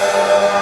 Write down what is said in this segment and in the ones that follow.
Yeah.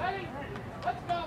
Ready? Let's go.